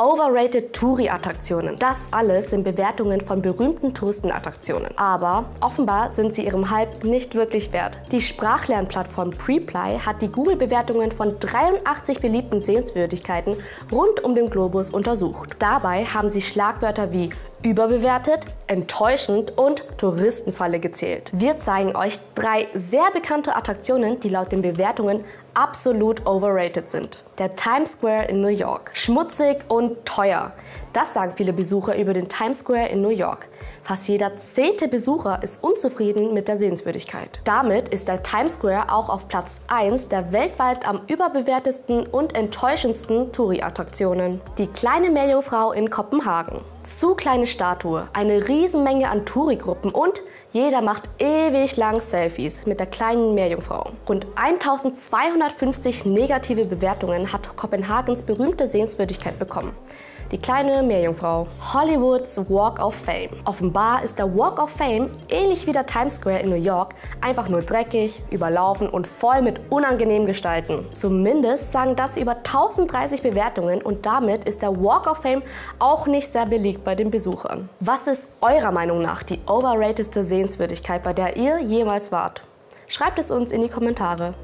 Overrated Touri-Attraktionen. Das alles sind Bewertungen von berühmten Touristenattraktionen. Aber offenbar sind sie ihrem Hype nicht wirklich wert. Die Sprachlernplattform Preply hat die Google-Bewertungen von 83 beliebten Sehenswürdigkeiten rund um den Globus untersucht. Dabei haben sie Schlagwörter wie überbewertet, enttäuschend und Touristenfalle gezählt. Wir zeigen euch drei sehr bekannte Attraktionen, die laut den Bewertungen absolut overrated sind. Der Times Square in New York. Schmutzig und teuer. Das sagen viele Besucher über den Times Square in New York. Fast jeder zehnte Besucher ist unzufrieden mit der Sehenswürdigkeit. Damit ist der Times Square auch auf Platz 1 der weltweit am überbewertesten und enttäuschendsten Touri-Attraktionen. Die kleine Meerjungfrau in Kopenhagen. Zu kleine Statue, eine Riesenmenge an Touri-Gruppen und jeder macht ewig lang Selfies mit der kleinen Meerjungfrau. Rund 1250 negative Bewertungen hat Kopenhagens berühmte Sehenswürdigkeit bekommen die kleine Meerjungfrau. Hollywoods Walk of Fame. Offenbar ist der Walk of Fame, ähnlich wie der Times Square in New York, einfach nur dreckig, überlaufen und voll mit unangenehmen Gestalten. Zumindest sagen das über 1030 Bewertungen und damit ist der Walk of Fame auch nicht sehr beliebt bei den Besuchern. Was ist eurer Meinung nach die overratedste Sehenswürdigkeit, bei der ihr jemals wart? Schreibt es uns in die Kommentare.